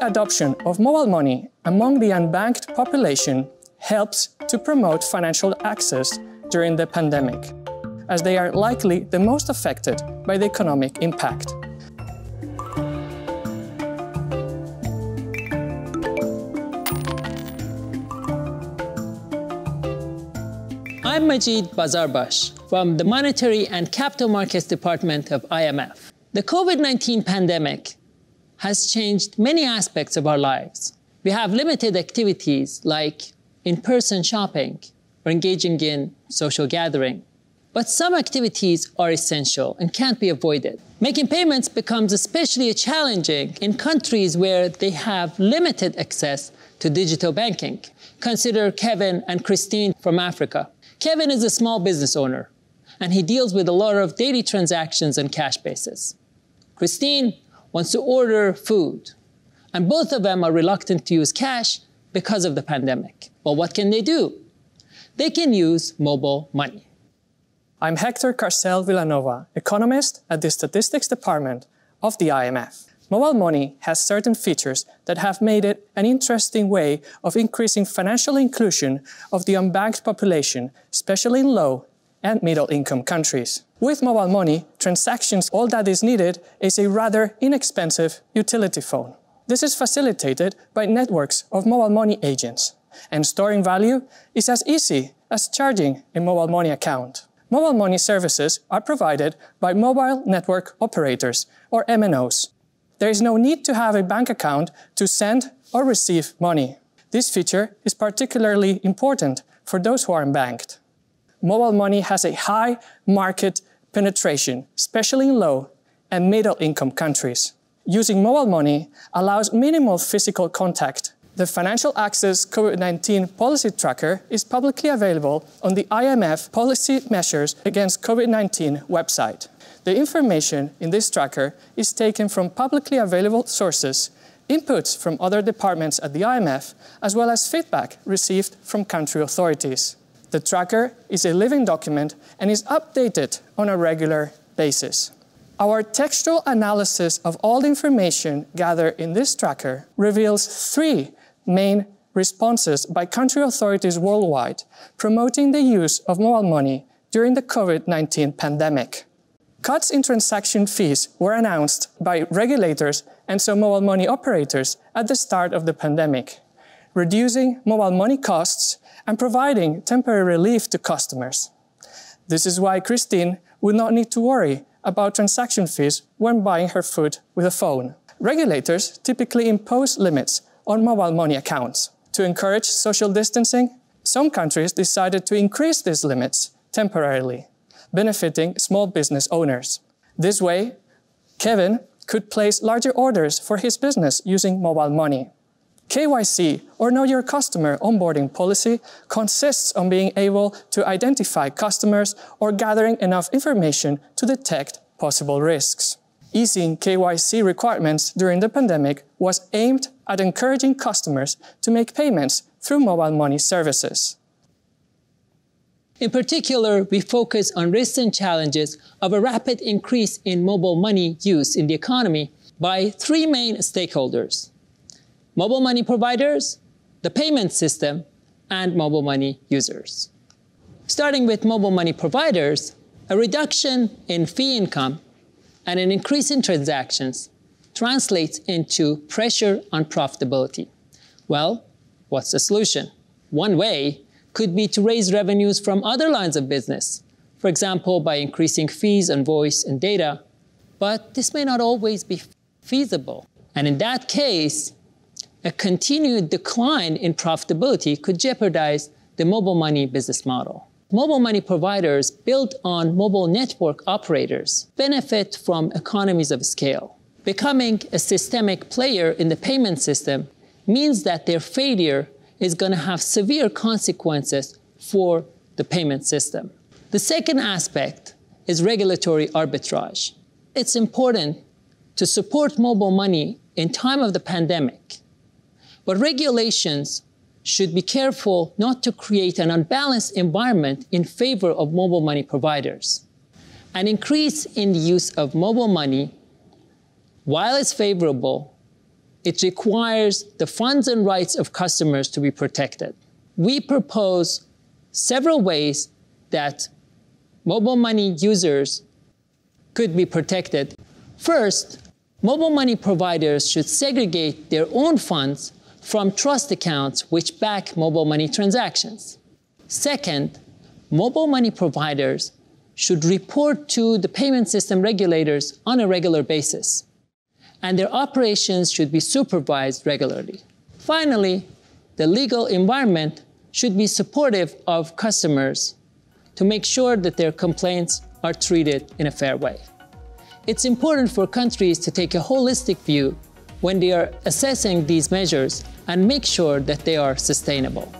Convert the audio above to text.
adoption of mobile money among the unbanked population helps to promote financial access during the pandemic, as they are likely the most affected by the economic impact. I'm Majid Bazarbash from the Monetary and Capital Markets Department of IMF. The COVID-19 pandemic has changed many aspects of our lives. We have limited activities like in-person shopping or engaging in social gathering. But some activities are essential and can't be avoided. Making payments becomes especially challenging in countries where they have limited access to digital banking. Consider Kevin and Christine from Africa. Kevin is a small business owner, and he deals with a lot of daily transactions on cash basis. Christine wants to order food, and both of them are reluctant to use cash because of the pandemic. Well, what can they do? They can use mobile money. I'm Hector Carcel Villanova, economist at the Statistics Department of the IMF. Mobile money has certain features that have made it an interesting way of increasing financial inclusion of the unbanked population, especially in low and middle income countries. With mobile money, transactions, all that is needed is a rather inexpensive utility phone. This is facilitated by networks of mobile money agents, and storing value is as easy as charging a mobile money account. Mobile money services are provided by mobile network operators, or MNOs. There is no need to have a bank account to send or receive money. This feature is particularly important for those who are unbanked. Mobile money has a high market penetration, especially in low and middle income countries. Using mobile money allows minimal physical contact the Financial Access COVID-19 Policy Tracker is publicly available on the IMF Policy Measures Against COVID-19 website. The information in this tracker is taken from publicly available sources, inputs from other departments at the IMF, as well as feedback received from country authorities. The tracker is a living document and is updated on a regular basis. Our textual analysis of all the information gathered in this tracker reveals three main responses by country authorities worldwide promoting the use of mobile money during the COVID-19 pandemic. Cuts in transaction fees were announced by regulators and some mobile money operators at the start of the pandemic, reducing mobile money costs and providing temporary relief to customers. This is why Christine would not need to worry about transaction fees when buying her food with a phone. Regulators typically impose limits on mobile money accounts. To encourage social distancing, some countries decided to increase these limits temporarily, benefiting small business owners. This way, Kevin could place larger orders for his business using mobile money. KYC, or Know Your Customer onboarding policy, consists on being able to identify customers or gathering enough information to detect possible risks. Easing KYC requirements during the pandemic was aimed at encouraging customers to make payments through mobile money services. In particular, we focus on recent challenges of a rapid increase in mobile money use in the economy by three main stakeholders mobile money providers, the payment system, and mobile money users. Starting with mobile money providers, a reduction in fee income and an increase in transactions translates into pressure on profitability. Well, what's the solution? One way could be to raise revenues from other lines of business, for example, by increasing fees on voice and data. But this may not always be feasible. And in that case, a continued decline in profitability could jeopardize the mobile money business model. Mobile money providers built on mobile network operators benefit from economies of scale. Becoming a systemic player in the payment system means that their failure is going to have severe consequences for the payment system. The second aspect is regulatory arbitrage. It's important to support mobile money in time of the pandemic, but regulations should be careful not to create an unbalanced environment in favor of mobile money providers. An increase in the use of mobile money while it's favorable, it requires the funds and rights of customers to be protected. We propose several ways that mobile money users could be protected. First, mobile money providers should segregate their own funds from trust accounts which back mobile money transactions. Second, mobile money providers should report to the payment system regulators on a regular basis, and their operations should be supervised regularly. Finally, the legal environment should be supportive of customers to make sure that their complaints are treated in a fair way. It's important for countries to take a holistic view when they are assessing these measures and make sure that they are sustainable.